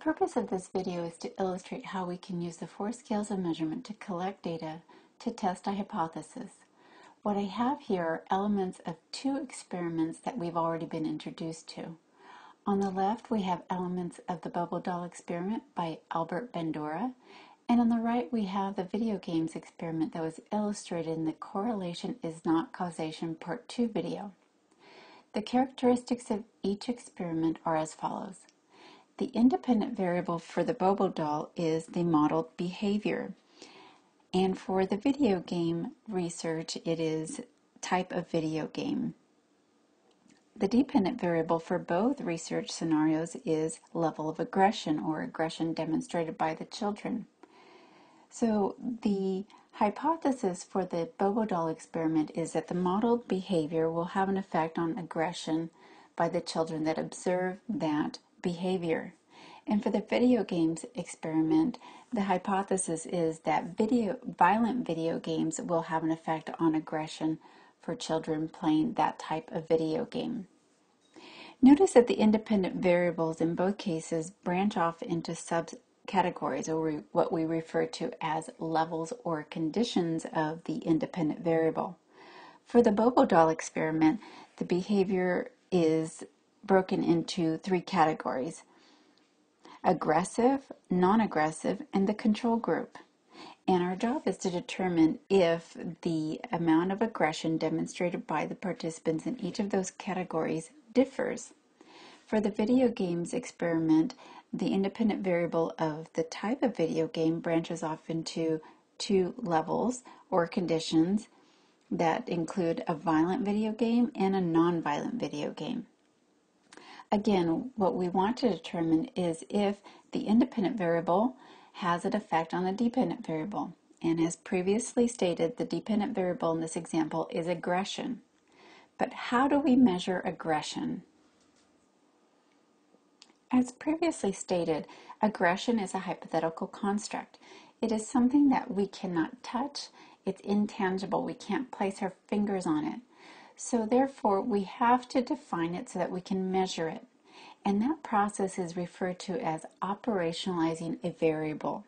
purpose of this video is to illustrate how we can use the four scales of measurement to collect data to test a hypothesis. What I have here are elements of two experiments that we've already been introduced to. On the left, we have elements of the Bobo doll experiment by Albert Bandura, and on the right, we have the video games experiment that was illustrated in the Correlation is Not Causation Part 2 video. The characteristics of each experiment are as follows. The independent variable for the Bobo doll is the modeled behavior. And for the video game research, it is type of video game. The dependent variable for both research scenarios is level of aggression or aggression demonstrated by the children. So the hypothesis for the Bobo doll experiment is that the modeled behavior will have an effect on aggression by the children that observe that behavior. And for the video games experiment, the hypothesis is that video, violent video games will have an effect on aggression for children playing that type of video game. Notice that the independent variables in both cases branch off into subcategories, or what we refer to as levels or conditions of the independent variable. For the Bobo doll experiment, the behavior is broken into three categories aggressive, non aggressive, and the control group. And our job is to determine if the amount of aggression demonstrated by the participants in each of those categories differs. For the video games experiment, the independent variable of the type of video game branches off into two levels or conditions that include a violent video game and a non-violent video game. Again, what we want to determine is if the independent variable has an effect on the dependent variable. And as previously stated, the dependent variable in this example is aggression. But how do we measure aggression? As previously stated, aggression is a hypothetical construct. It is something that we cannot touch. It's intangible. We can't place our fingers on it. So therefore, we have to define it so that we can measure it. And that process is referred to as operationalizing a variable.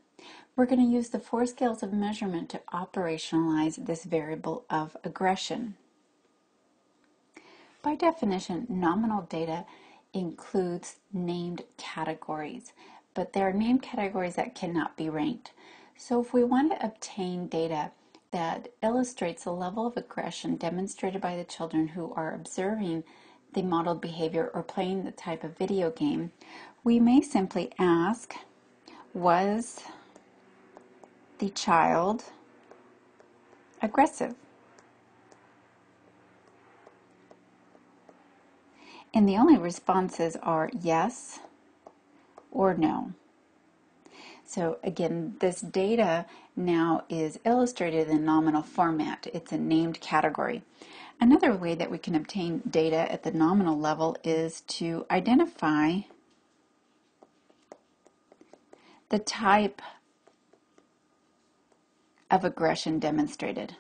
We're going to use the four scales of measurement to operationalize this variable of aggression. By definition, nominal data includes named categories, but there are named categories that cannot be ranked. So if we want to obtain data that illustrates the level of aggression demonstrated by the children who are observing the modeled behavior or playing the type of video game, we may simply ask, was the child aggressive? And the only responses are yes or no. So again, this data now is illustrated in nominal format. It's a named category. Another way that we can obtain data at the nominal level is to identify the type of aggression demonstrated.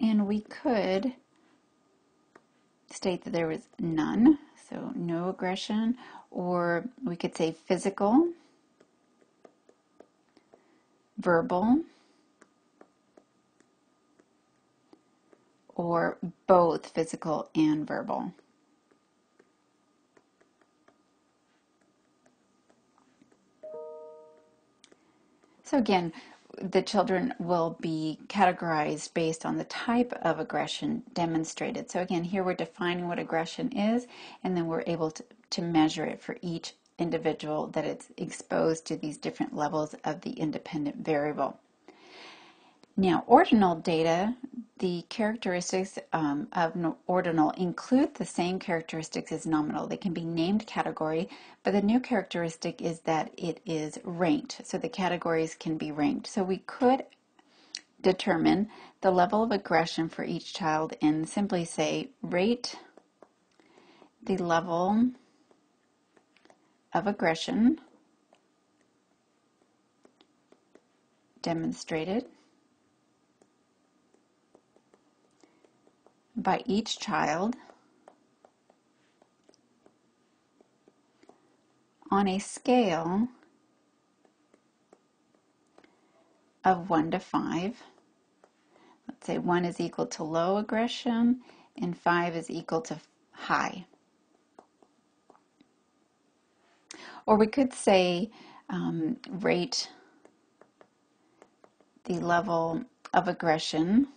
And we could state that there was none, so no aggression, or we could say physical, verbal, or both physical and verbal. So again, the children will be categorized based on the type of aggression demonstrated. So again, here we're defining what aggression is, and then we're able to, to measure it for each individual that it's exposed to these different levels of the independent variable. Now, ordinal data, the characteristics um, of ordinal include the same characteristics as nominal. They can be named category, but the new characteristic is that it is ranked. So the categories can be ranked. So we could determine the level of aggression for each child and simply say rate the level of aggression demonstrated by each child on a scale of 1 to 5. Let's say 1 is equal to low aggression and 5 is equal to high. Or we could say um, rate the level of aggression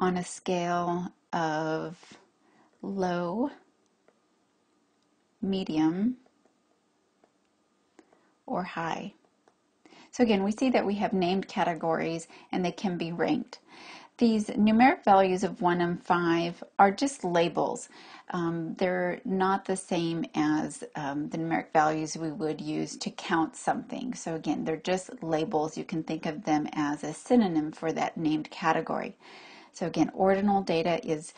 on a scale of low, medium, or high. So again, we see that we have named categories and they can be ranked. These numeric values of 1 and 5 are just labels. Um, they're not the same as um, the numeric values we would use to count something. So again, they're just labels. You can think of them as a synonym for that named category. So again, ordinal data is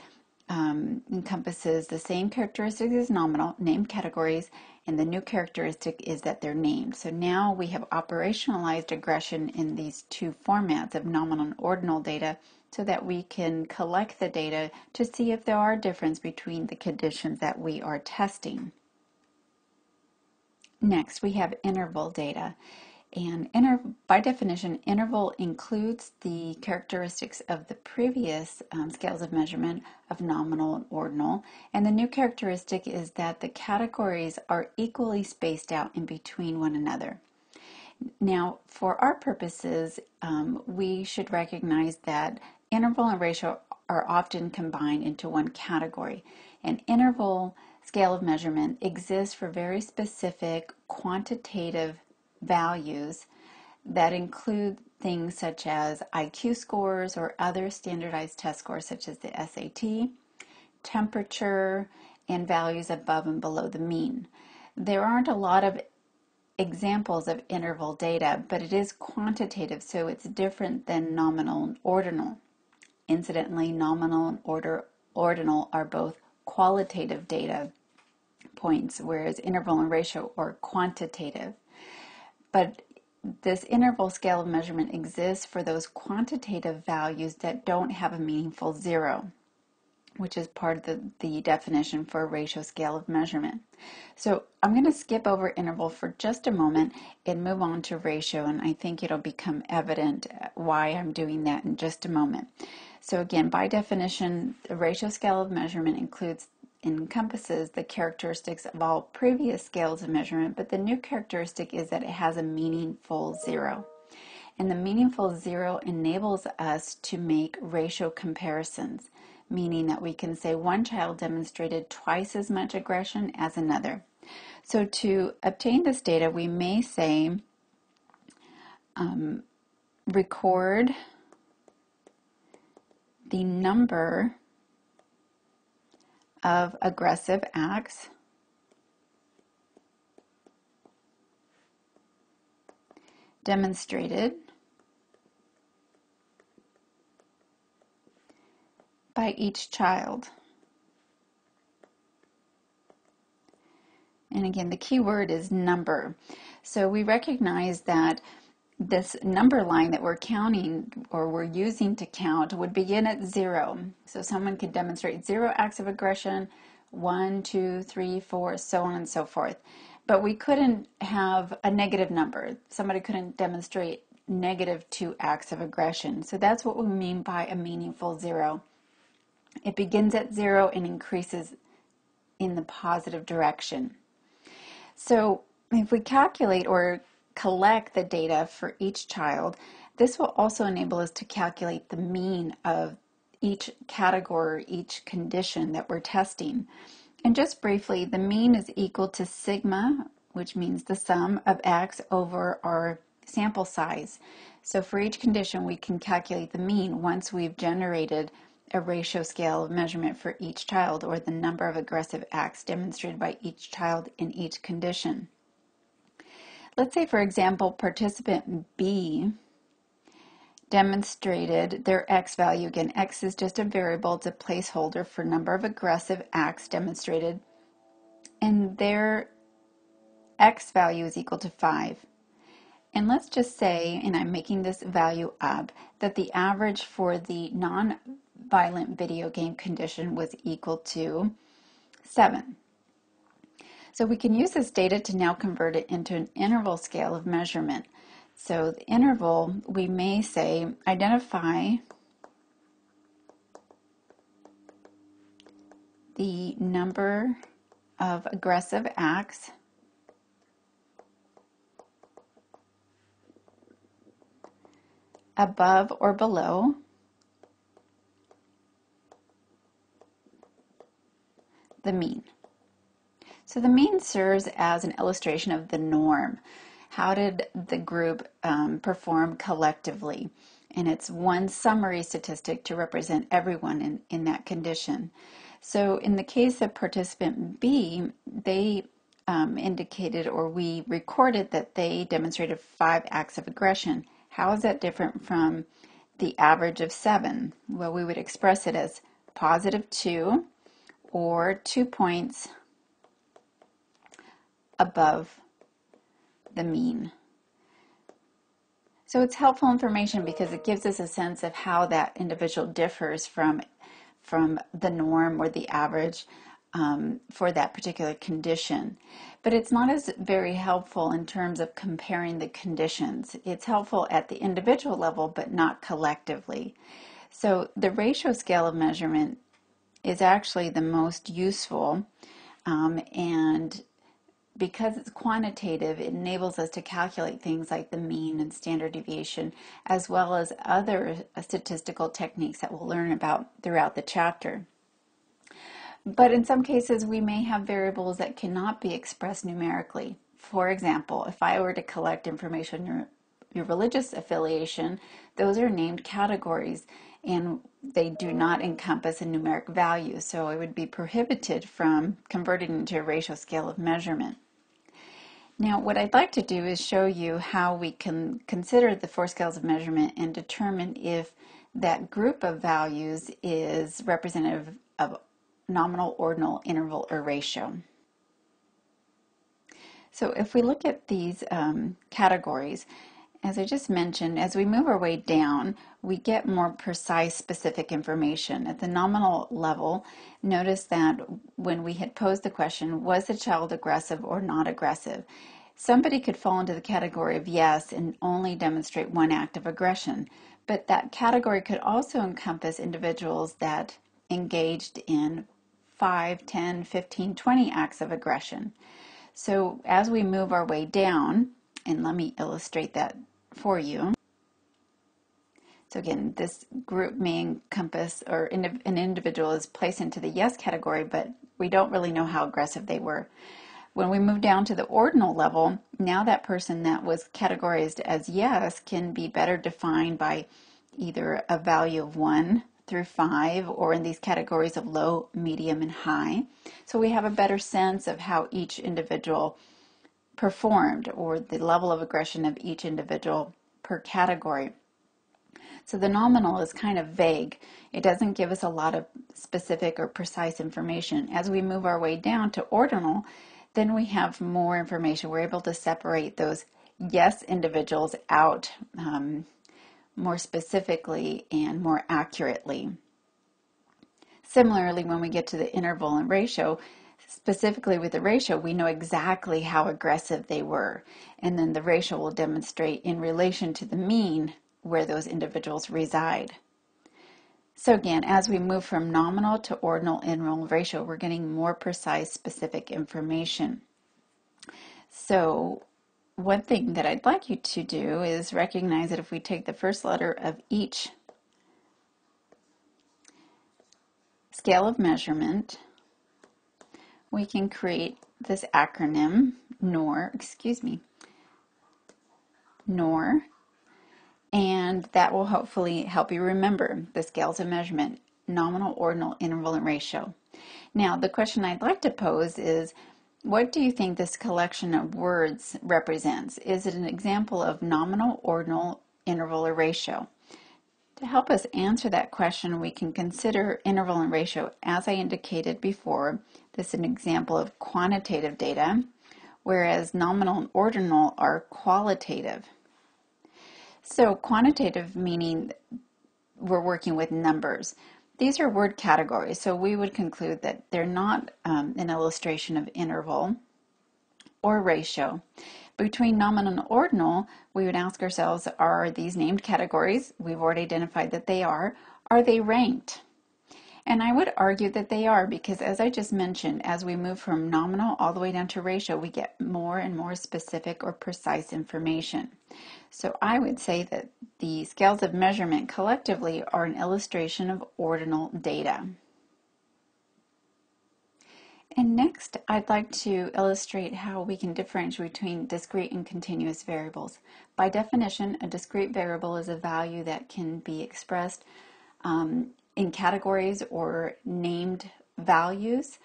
um, encompasses the same characteristics as nominal, named categories, and the new characteristic is that they're named. So now we have operationalized aggression in these two formats of nominal and ordinal data so that we can collect the data to see if there are differences between the conditions that we are testing. Next, we have interval data. And by definition, interval includes the characteristics of the previous um, scales of measurement of nominal and ordinal. And the new characteristic is that the categories are equally spaced out in between one another. Now, for our purposes, um, we should recognize that interval and ratio are often combined into one category. An interval scale of measurement exists for very specific quantitative values that include things such as IQ scores or other standardized test scores such as the SAT, temperature, and values above and below the mean. There aren't a lot of examples of interval data, but it is quantitative, so it's different than nominal and ordinal. Incidentally, nominal and order, ordinal are both qualitative data points, whereas interval and ratio are quantitative. But this interval scale of measurement exists for those quantitative values that don't have a meaningful zero, which is part of the, the definition for a ratio scale of measurement. So I'm going to skip over interval for just a moment and move on to ratio, and I think it'll become evident uh, why I'm doing that in just a moment. So again, by definition, the ratio scale of measurement includes encompasses the characteristics of all previous scales of measurement, but the new characteristic is that it has a meaningful zero. And the meaningful zero enables us to make ratio comparisons, meaning that we can say one child demonstrated twice as much aggression as another. So to obtain this data, we may say um, record the number of aggressive acts. demonstrated by each child. And again, the key word is number. So we recognize that this number line that we're counting or we're using to count would begin at zero. So someone could demonstrate zero acts of aggression, one, two, three, four, so on and so forth. But we couldn't have a negative number. Somebody couldn't demonstrate negative two acts of aggression. So that's what we mean by a meaningful zero. It begins at zero and increases in the positive direction. So if we calculate or collect the data for each child, this will also enable us to calculate the mean of each category, each condition that we're testing. And just briefly, the mean is equal to sigma, which means the sum of x over our sample size. So for each condition, we can calculate the mean once we've generated a ratio scale of measurement for each child or the number of aggressive acts demonstrated by each child in each condition. Let's say, for example, participant B demonstrated their x value. Again, x is just a variable, it's a placeholder for number of aggressive acts demonstrated. And their x value is equal to 5. And let's just say, and I'm making this value up, that the average for the non-violent video game condition was equal to 7. So we can use this data to now convert it into an interval scale of measurement. So the interval, we may say, identify the number of aggressive acts above or below the mean. So the mean serves as an illustration of the norm. How did the group um, perform collectively? And it's one summary statistic to represent everyone in, in that condition. So in the case of participant B, they um, indicated or we recorded that they demonstrated five acts of aggression. How is that different from the average of seven? Well, we would express it as positive two or two points above the mean. So it's helpful information because it gives us a sense of how that individual differs from, from the norm or the average um, for that particular condition. But it's not as very helpful in terms of comparing the conditions. It's helpful at the individual level, but not collectively. So the ratio scale of measurement is actually the most useful um, and because it's quantitative, it enables us to calculate things like the mean and standard deviation, as well as other uh, statistical techniques that we'll learn about throughout the chapter. But in some cases, we may have variables that cannot be expressed numerically. For example, if I were to collect information on your, your religious affiliation, those are named categories and they do not encompass a numeric value, so it would be prohibited from converting into a ratio scale of measurement. Now, what I'd like to do is show you how we can consider the four scales of measurement and determine if that group of values is representative of nominal, ordinal, interval, or ratio. So if we look at these um, categories, as I just mentioned, as we move our way down, we get more precise, specific information. At the nominal level, notice that when we had posed the question, was the child aggressive or not aggressive? Somebody could fall into the category of yes and only demonstrate one act of aggression, but that category could also encompass individuals that engaged in 5, 10, 15, 20 acts of aggression. So as we move our way down, and let me illustrate that for you. So again, this group may encompass, or an individual is placed into the yes category, but we don't really know how aggressive they were. When we move down to the ordinal level, now that person that was categorized as yes can be better defined by either a value of 1 through 5 or in these categories of low, medium, and high. So we have a better sense of how each individual performed or the level of aggression of each individual per category. So the nominal is kind of vague. It doesn't give us a lot of specific or precise information. As we move our way down to ordinal, then we have more information. We're able to separate those yes individuals out um, more specifically and more accurately. Similarly, when we get to the interval and ratio, specifically with the ratio, we know exactly how aggressive they were. And then the ratio will demonstrate in relation to the mean where those individuals reside. So again, as we move from nominal to ordinal interval ratio, we're getting more precise, specific information. So one thing that I'd like you to do is recognize that if we take the first letter of each scale of measurement, we can create this acronym, NOR, excuse me, NOR, and that will hopefully help you remember the scales of measurement, nominal, ordinal, interval, and ratio. Now, the question I'd like to pose is, what do you think this collection of words represents? Is it an example of nominal, ordinal, interval, or ratio? To help us answer that question, we can consider interval and ratio. As I indicated before, this is an example of quantitative data, whereas nominal and ordinal are qualitative. So quantitative meaning we're working with numbers. These are word categories, so we would conclude that they're not um, an illustration of interval or ratio. Between nominal and ordinal, we would ask ourselves, are these named categories? We've already identified that they are. Are they ranked? And I would argue that they are because, as I just mentioned, as we move from nominal all the way down to ratio, we get more and more specific or precise information. So I would say that the scales of measurement collectively are an illustration of ordinal data. And next, I'd like to illustrate how we can differentiate between discrete and continuous variables. By definition, a discrete variable is a value that can be expressed um, in categories or named values.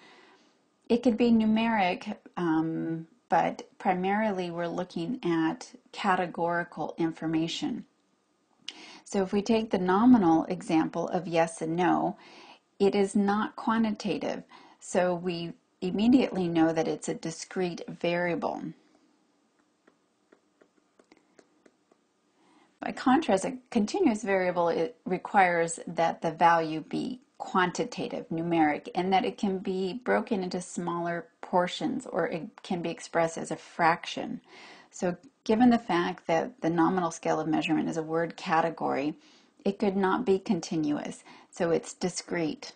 It could be numeric, um, but primarily we're looking at categorical information. So if we take the nominal example of yes and no, it is not quantitative. So we immediately know that it's a discrete variable. By contrast, a continuous variable it requires that the value be quantitative, numeric, and that it can be broken into smaller portions or it can be expressed as a fraction. So given the fact that the nominal scale of measurement is a word category, it could not be continuous, so it's discrete.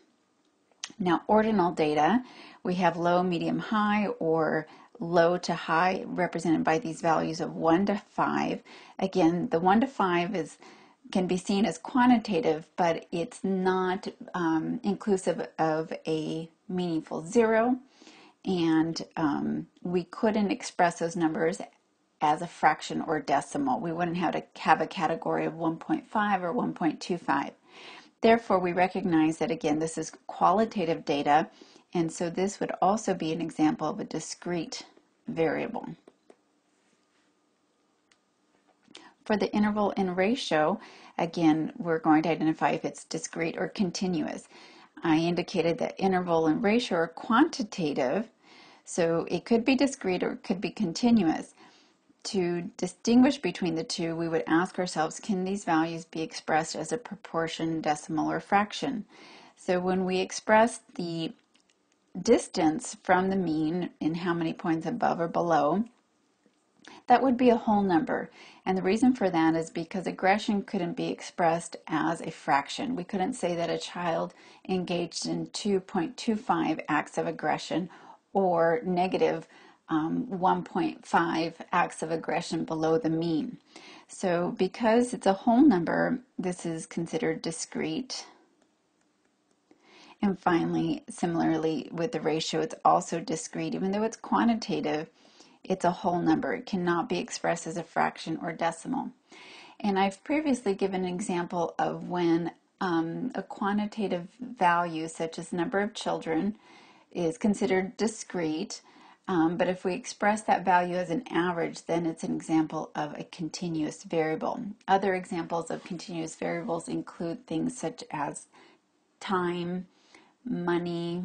Now, ordinal data, we have low, medium, high, or low to high represented by these values of 1 to 5. Again, the 1 to 5 is can be seen as quantitative, but it's not um, inclusive of a meaningful zero, and um, we couldn't express those numbers as a fraction or decimal. We wouldn't have to have a category of 1.5 or 1.25. Therefore, we recognize that again, this is qualitative data, and so this would also be an example of a discrete variable. For the interval and ratio, again, we're going to identify if it's discrete or continuous. I indicated that interval and ratio are quantitative, so it could be discrete or it could be continuous. To distinguish between the two, we would ask ourselves, can these values be expressed as a proportion, decimal, or fraction? So when we express the distance from the mean in how many points above or below, that would be a whole number. And the reason for that is because aggression couldn't be expressed as a fraction. We couldn't say that a child engaged in 2.25 acts of aggression or negative um, 1.5 acts of aggression below the mean. So because it's a whole number, this is considered discrete and finally, similarly with the ratio, it's also discrete. Even though it's quantitative, it's a whole number. It cannot be expressed as a fraction or decimal. And I've previously given an example of when um, a quantitative value, such as number of children, is considered discrete. Um, but if we express that value as an average, then it's an example of a continuous variable. Other examples of continuous variables include things such as time, money,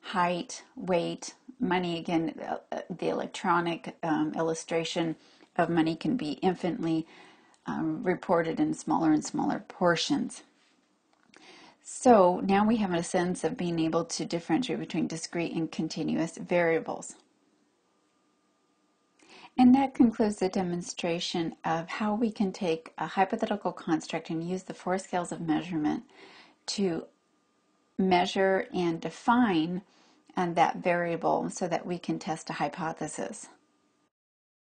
height, weight. Money, again, uh, the electronic um, illustration of money can be infinitely um, reported in smaller and smaller portions. So now we have a sense of being able to differentiate between discrete and continuous variables. And that concludes the demonstration of how we can take a hypothetical construct and use the four scales of measurement to measure and define that variable so that we can test a hypothesis.